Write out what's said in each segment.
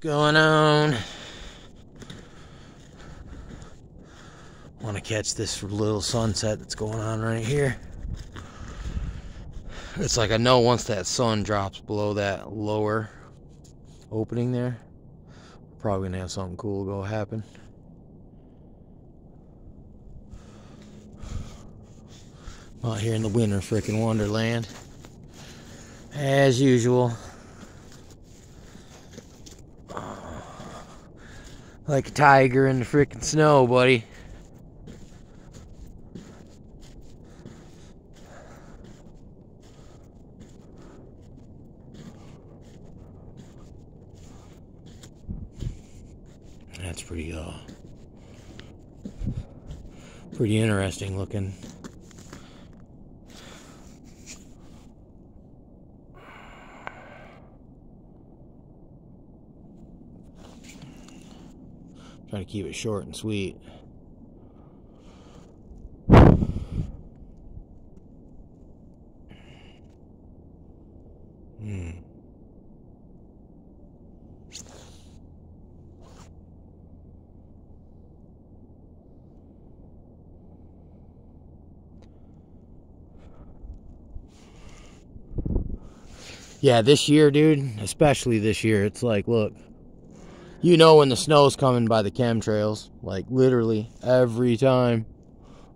going on? Want to catch this little sunset that's going on right here. It's like I know once that sun drops below that lower opening there, probably gonna have something cool go happen. Out here in the winter freaking wonderland. As usual. Like a tiger in the freaking snow, buddy. That's pretty uh pretty interesting looking. Trying to keep it short and sweet. Hmm. Yeah, this year, dude, especially this year, it's like, look, you know when the snow's coming by the chemtrails. Like literally every time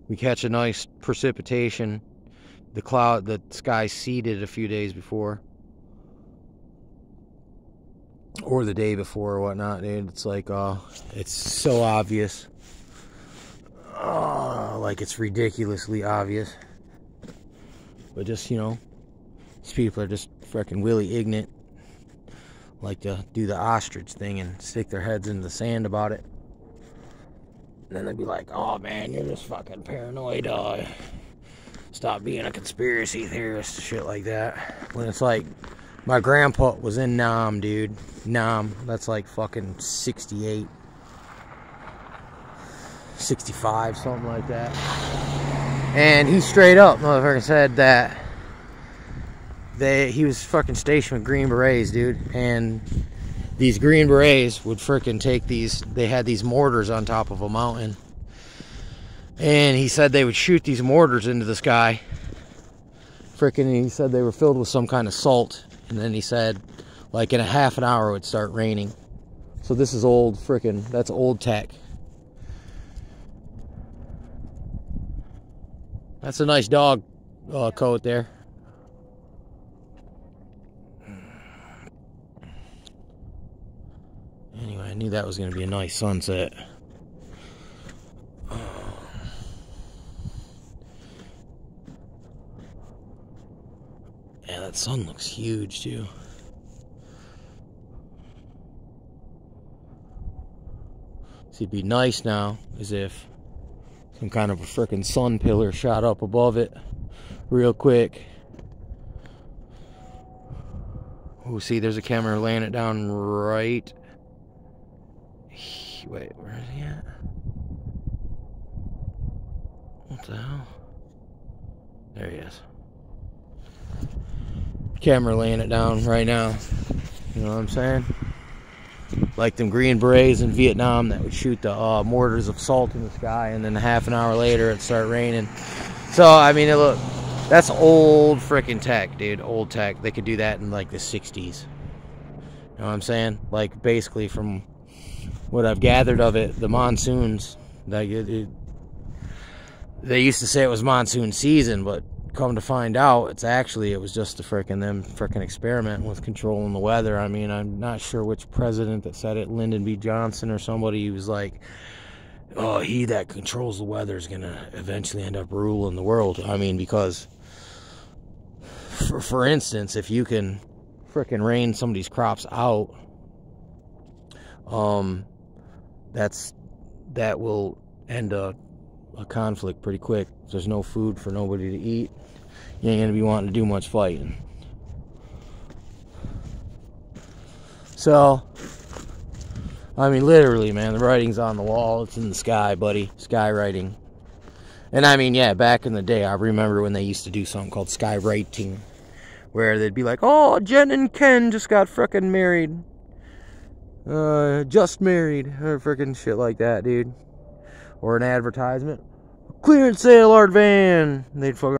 we catch a nice precipitation, the cloud, the sky seeded a few days before, or the day before or whatnot, dude. It's like, oh, it's so obvious. Oh, like it's ridiculously obvious. But just you know, these people are just freaking willy ignorant like to do the ostrich thing and stick their heads in the sand about it. And then they'd be like, oh man, you're just fucking paranoid. Uh, stop being a conspiracy theorist, shit like that. When it's like, my grandpa was in Nam, dude. Nam, that's like fucking 68, 65, something like that. And he straight up, motherfucker, said that they he was fucking stationed with Green Berets, dude, and these Green Berets would freaking take these. They had these mortars on top of a mountain, and he said they would shoot these mortars into the sky. Freaking, he said they were filled with some kind of salt, and then he said, like in a half an hour, it would start raining. So this is old freaking. That's old tech. That's a nice dog uh, coat there. I knew that was going to be a nice sunset. Yeah, that sun looks huge too. See, it'd be nice now as if some kind of a freaking sun pillar shot up above it real quick. Oh, see, there's a camera laying it down right Wait, where is he at? What the hell? There he is. Camera laying it down right now. You know what I'm saying? Like them Green Berets in Vietnam that would shoot the uh, mortars of salt in the sky, and then half an hour later it start raining. So I mean, it look, that's old freaking tech, dude. Old tech. They could do that in like the '60s. You know what I'm saying? Like basically from what I've gathered of it, the monsoons, like it, it, they used to say it was monsoon season, but come to find out, it's actually it was just a freaking them freaking experiment with controlling the weather. I mean, I'm not sure which president that said it, Lyndon B. Johnson or somebody. Who was like, "Oh, he that controls the weather is gonna eventually end up ruling the world." I mean, because for for instance, if you can freaking rain somebody's crops out um, that's that will end a, a conflict pretty quick. There's no food for nobody to eat, you ain't gonna be wanting to do much fighting. So, I mean, literally, man, the writing's on the wall. It's in the sky, buddy. Skywriting. And I mean, yeah, back in the day, I remember when they used to do something called skywriting, where they'd be like, "Oh, Jen and Ken just got fucking married." Uh, just married, or freaking shit like that, dude. Or an advertisement. Clearance sale art van. They'd fuck